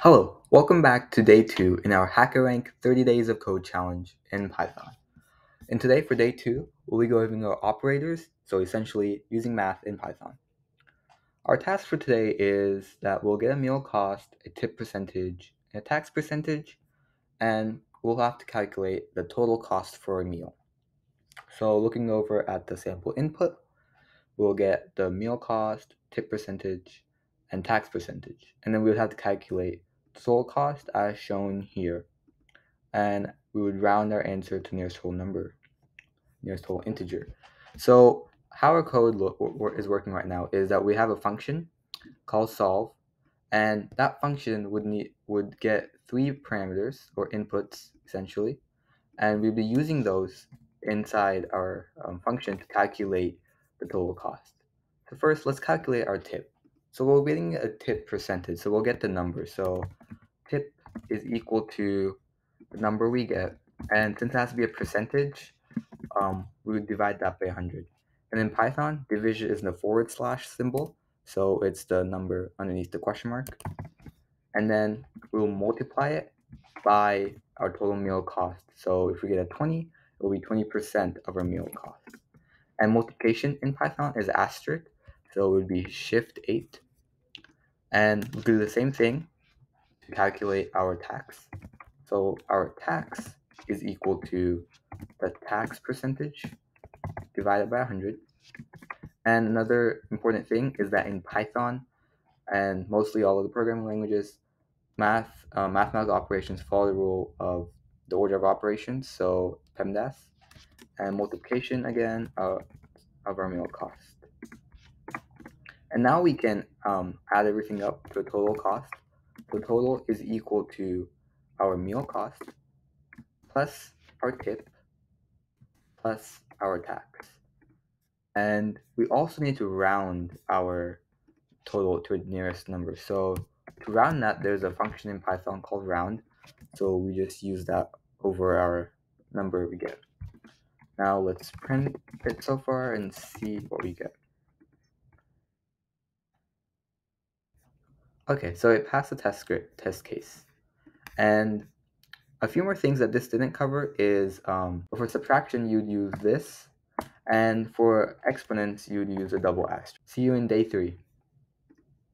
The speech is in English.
Hello, welcome back to day two in our HackerRank 30 Days of Code Challenge in Python. And today for day two, we'll be going over operators, so essentially using math in Python. Our task for today is that we'll get a meal cost, a tip percentage, a tax percentage, and we'll have to calculate the total cost for a meal. So looking over at the sample input, we'll get the meal cost, tip percentage, and tax percentage. And then we would have to calculate total cost as shown here. And we would round our answer to nearest whole number, nearest whole integer. So how our code look, is working right now is that we have a function called solve, and that function would need would get three parameters or inputs essentially, and we'd be using those inside our um, function to calculate the total cost. So first, let's calculate our tip. So we're getting a tip percentage, so we'll get the number. So tip is equal to the number we get, and since it has to be a percentage, um, we would divide that by 100. And in Python, division is the forward slash symbol, so it's the number underneath the question mark. And then we'll multiply it by our total meal cost. So if we get a 20, it will be 20% of our meal cost. And multiplication in Python is asterisk, so it would be shift 8 and we'll do the same thing to calculate our tax. So our tax is equal to the tax percentage divided by 100. And another important thing is that in Python and mostly all of the programming languages, math uh, mathematical operations follow the rule of the order of operations, so PEMDAS, and multiplication again uh, of our meal cost. And now we can um, add everything up to a total cost. The total is equal to our meal cost plus our tip plus our tax. And we also need to round our total to its nearest number. So to round that, there's a function in Python called round. So we just use that over our number we get. Now let's print it so far and see what we get. Okay, so it passed the test script test case. And a few more things that this didn't cover is um, for subtraction, you'd use this. And for exponents, you'd use a double asterisk. See you in day three.